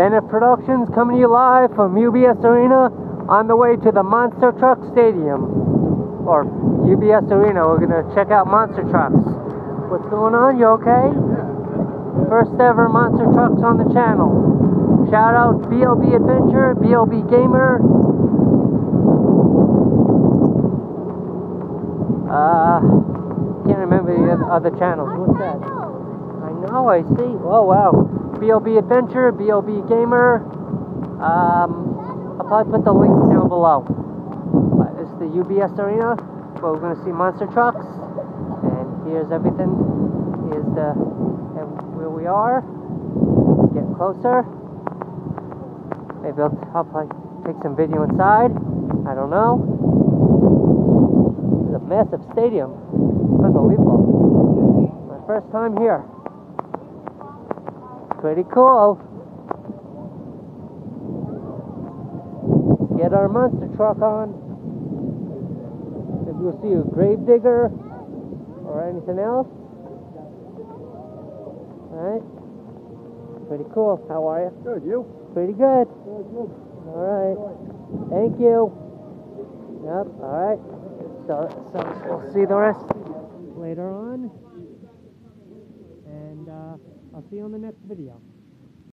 Ben F. Productions coming to you live from UBS Arena on the way to the Monster Truck Stadium. Or UBS Arena, we're going to check out monster trucks. What's going on? You okay? First ever monster trucks on the channel. Shout out BLB Adventure, BLB Gamer. Uh, can't remember the other channels. What's that? I know, I see. Oh, wow. BLB Adventure, BLB Gamer. Um, I'll probably put the links down below. But it's the UBS Arena where we're going to see monster trucks. And here's everything. Here's the where we are. Get closer. Maybe I'll, I'll probably take some video inside. I don't know. This is a massive stadium. Unbelievable. My first time here. Pretty cool. Get our monster truck on. If you'll see a grave digger or anything else. Alright. Pretty cool. How are you? Good, you? Pretty good. Good, good. Alright. Thank you. Yep, alright. So, so we'll see the rest later on. Uh, I'll see you on the next video.